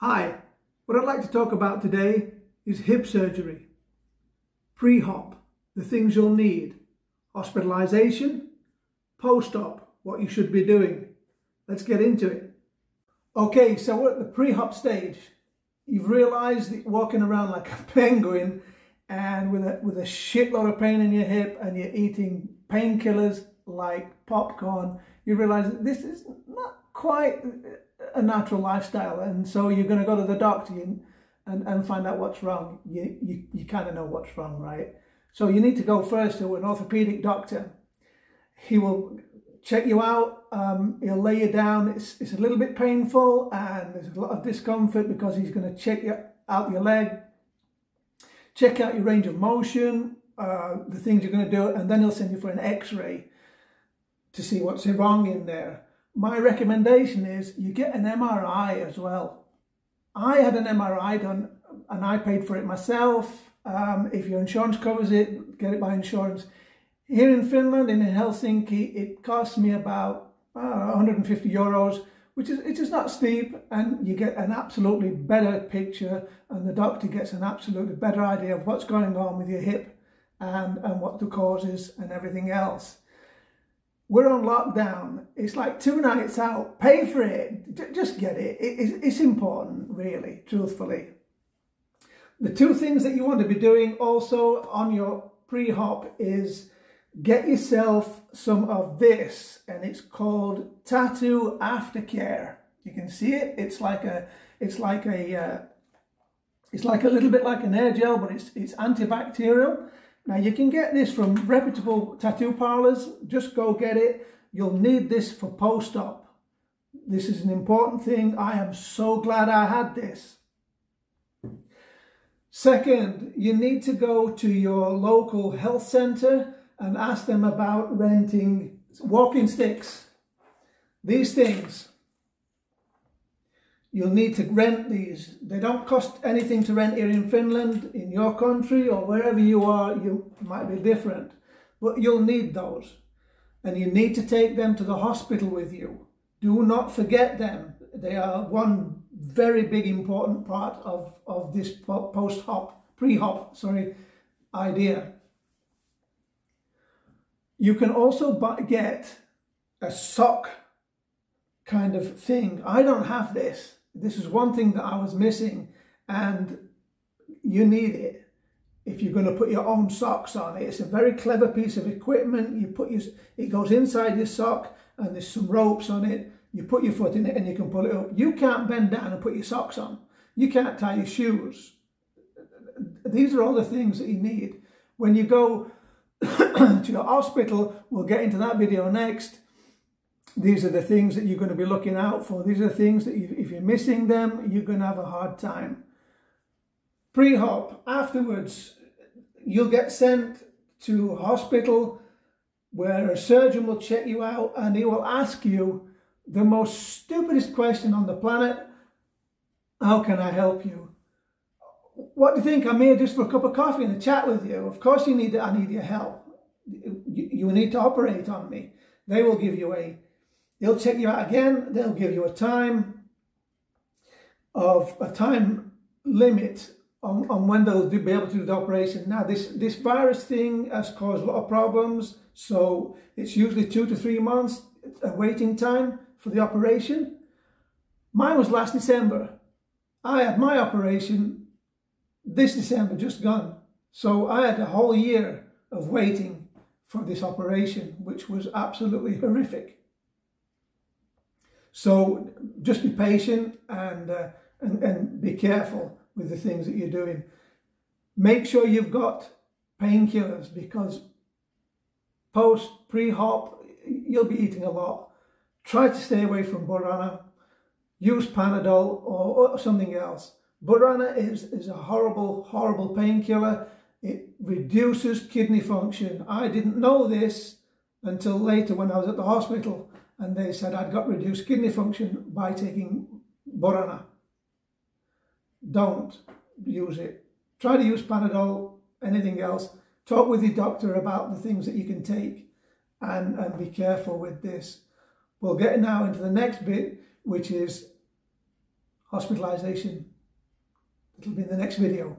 Hi, what I'd like to talk about today is hip surgery, pre-hop, the things you'll need, hospitalization, post-op, what you should be doing. Let's get into it. Okay, so we're at the pre-hop stage. You've realized that walking around like a penguin and with a, with a shitload of pain in your hip and you're eating painkillers like popcorn, you realize that this is not quite a natural lifestyle and so you're going to go to the doctor and, and, and find out what's wrong. You, you, you kind of know what's wrong, right? So you need to go first to an orthopedic doctor. He will check you out, um, he'll lay you down. It's, it's a little bit painful and there's a lot of discomfort because he's going to check you out your leg, check out your range of motion, uh, the things you're going to do, and then he'll send you for an x-ray to see what's wrong in there my recommendation is you get an MRI as well. I had an MRI done and I paid for it myself. Um, if your insurance covers it, get it by insurance. Here in Finland, in Helsinki, it cost me about uh, 150 euros, which is it's just not steep, and you get an absolutely better picture, and the doctor gets an absolutely better idea of what's going on with your hip and, and what the cause is and everything else we're on lockdown. It's like two nights out. Pay for it. Just get it. It's important, really, truthfully. The two things that you want to be doing also on your pre-hop is get yourself some of this and it's called tattoo aftercare. You can see it. It's like a, it's like a, uh, it's like a little bit like an air gel, but it's, it's antibacterial now you can get this from reputable tattoo parlors. Just go get it. You'll need this for post-op. This is an important thing. I am so glad I had this. Second, you need to go to your local health center and ask them about renting walking sticks. These things You'll need to rent these. They don't cost anything to rent here in Finland, in your country or wherever you are, you might be different. But you'll need those. And you need to take them to the hospital with you. Do not forget them. They are one very big important part of, of this post-hop, pre-hop, sorry, idea. You can also buy, get a sock kind of thing. I don't have this this is one thing that I was missing and you need it if you're going to put your own socks on it. It's a very clever piece of equipment. You put your, it goes inside your sock and there's some ropes on it. You put your foot in it and you can pull it up. You can't bend down and put your socks on. You can't tie your shoes. These are all the things that you need. When you go to your hospital, we'll get into that video next, these are the things that you're going to be looking out for. These are the things that you, if you're missing them, you're going to have a hard time. Pre-hop, afterwards, you'll get sent to hospital where a surgeon will check you out and he will ask you the most stupidest question on the planet. How can I help you? What do you think? I'm here just for a cup of coffee and a chat with you. Of course you need, I need your help. You, you need to operate on me. They will give you a They'll check you out again. They'll give you a time of a time limit on, on when they'll do, be able to do the operation. Now, this, this virus thing has caused a lot of problems. So it's usually two to three months a waiting time for the operation. Mine was last December. I had my operation this December just gone. So I had a whole year of waiting for this operation, which was absolutely horrific. So just be patient and, uh, and, and be careful with the things that you're doing. Make sure you've got painkillers because post, pre-hop, you'll be eating a lot. Try to stay away from Burana. Use Panadol or, or something else. Burana is, is a horrible, horrible painkiller. It reduces kidney function. I didn't know this until later when I was at the hospital and they said I'd got reduced kidney function by taking Burana. Don't use it. Try to use Panadol, anything else. Talk with your doctor about the things that you can take and, and be careful with this. We'll get now into the next bit, which is hospitalisation. It'll be in the next video.